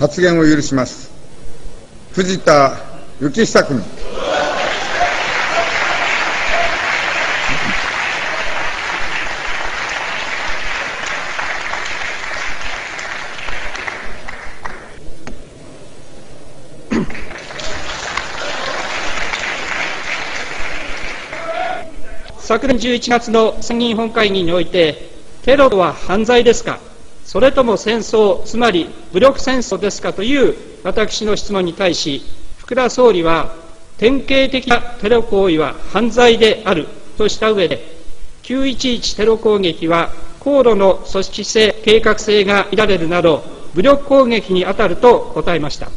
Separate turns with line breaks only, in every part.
発言を許します。藤田幸久君。
昨年11月の参議院本会議において、テロとは犯罪ですか、それとも戦争、つまり武力戦争ですかという私の質問に対し、福田総理は、典型的なテロ行為は犯罪であるとした上で、911テロ攻撃は高度の組織性、計画性が乱れるなど、武力攻撃に当たると答えました。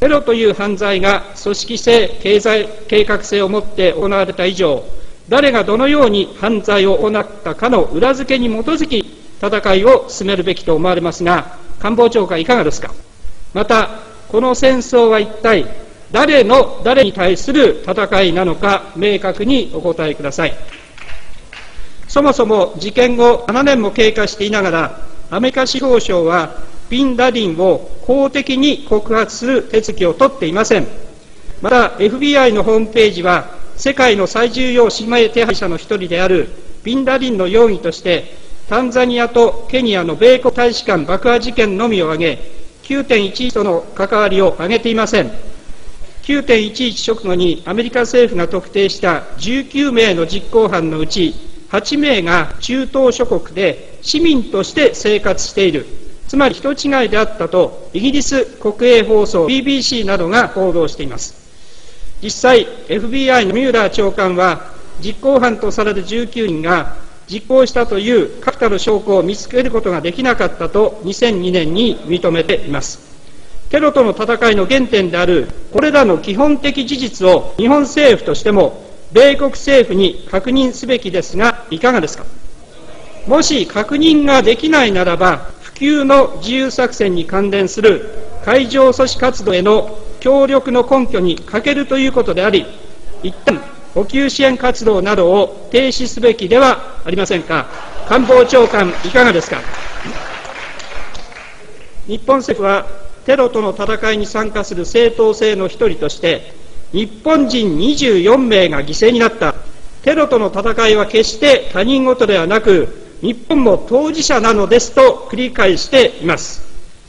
テロという犯罪が組織性、経済、計画性を持って行われた以上、誰がどのように犯罪を行ったかの裏付けに基づき戦いを進めるべきと思われますが官房長官いかがですか？またこの戦争は一体誰の誰に対する戦いなのか明確にお答えください。そもそも事件後7年も経過していながらアメリカ司法省はビンラディンを公的に告発する手続きを取っていません。また FBI のホームページは世界の最重要指名手配者の一人であるビンラディンの容疑としてタンザニアとケニアの米国大使館爆破事件のみを挙げ9.11との関わりを挙げていません。9.11直後にアメリカ政府が特定した19名の実行犯のうち8名が中東諸国で市民として生活している。つまり人違いであったとイギリス国営放送 BBC などが報道しています。実際 FBI のミューラー長官は実行犯とされる19人が実行したという確たる証拠を見つけることができなかったと2002年に認めています。テロとの戦いの原点であるこれらの基本的事実を日本政府としても米国政府に確認すべきですがいかがですか？もし確認ができないならば普及の自由作戦に関連する海上阻止活動への協力の根拠に欠けるということであり、一旦補給支援活動などを停止すべきではありませんか、官房長官、いかがですか？日本政府はテロとの戦いに参加する正当性の一人として、日本人24名が犠牲になった、テロとの戦いは決して他人事ではなく、日本も当事者なのですと繰り返しています。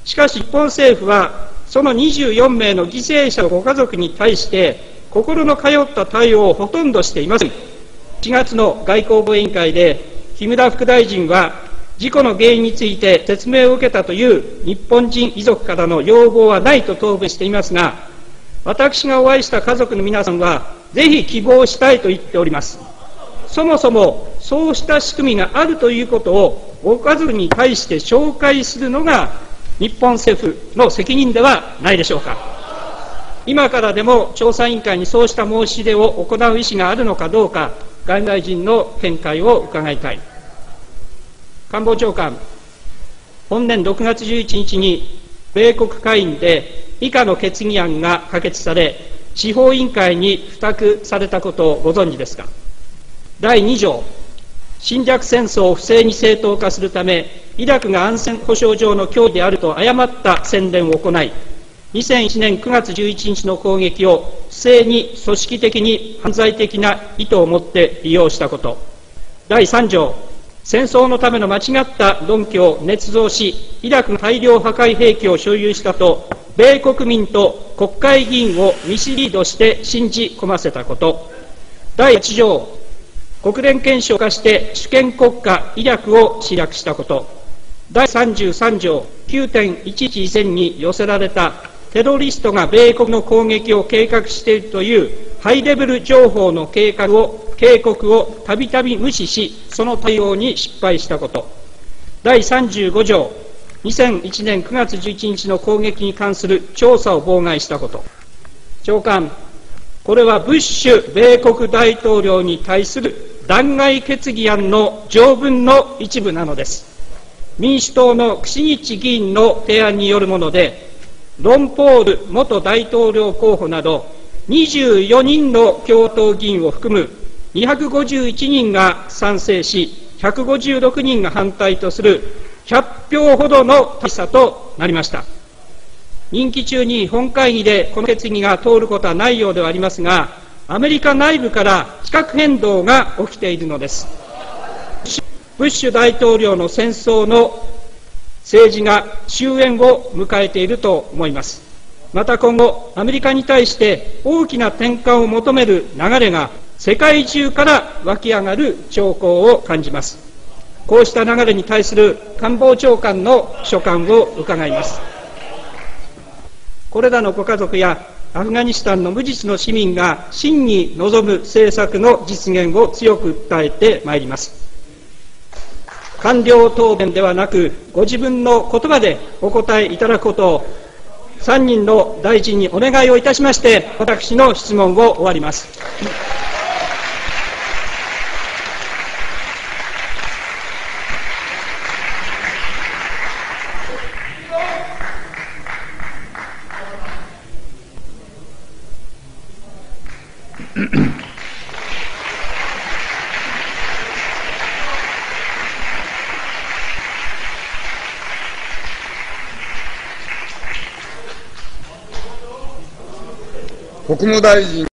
しかし日本政府はその24名の犠牲者のご家族に対して、心の通った対応をほとんどしていません。4月の外交部委員会で、木村副大臣は、事故の原因について説明を受けたという日本人遺族からの要望はないと答弁していますが、私がお会いした家族の皆さんは、ぜひ希望したいと言っております。そもそもそうした仕組みがあるということをご家族に対して紹介するのが日本政府の責任ではないでしょうか。今からでも調査委員会にそうした申し出を行う意思があるのかどうか、外務大臣の見解を伺いたい。官房長官、本年6月11日に米国会員で以下の決議案が可決され、司法委員会に付託されたことをご存知ですか。第2条、侵略戦争を不正に正当化するため、イラクが安全保障上の脅威であると誤った宣伝を行い、2001年9月11日の攻撃を不正に組織的に犯罪的な意図を持って利用したこと。第3条、戦争のための間違った論拠を捏造し、イラクが大量破壊兵器を所有したと、米国民と国会議員をミスリードして信じ込ませたこと。第8条、国連憲章化して主権国家イラクを侵略したこと、第33条9.11以前に寄せられたテロリストが米国の攻撃を計画しているというハイレベル情報の計画を警告をたびたび無視し、その対応に失敗したこと、第35条2001年9月11日の攻撃に関する調査を妨害したこと、長官、これはブッシュ米国大統領に対する弾劾決議案の条文の一部なのです。民主党の串日議員の提案によるもので、ロンポール元大統領候補など24人の共闘議員を含む251人が賛成し、156人が反対とする100票ほどの大差となりました。任期中に本会議でこの決議が通ることはないようではありますが、アメリカ内部から地殻変動が起きているのです。ブッシュ大統領の戦争の政治が終焉を迎えていると思います。また今後、アメリカに対して大きな転換を求める流れが世界中から湧き上がる兆候を感じます。こうした流れに対する官房長官の所感を伺います。これらのご家族やアフガニスタンの無実の市民が真に望む政策の実現を強く訴えてまいります。官僚答弁ではなく、ご自分の言葉でお答えいただくことを、3人の大臣にお願いをいたしまして、私の質問を終わります。
務大臣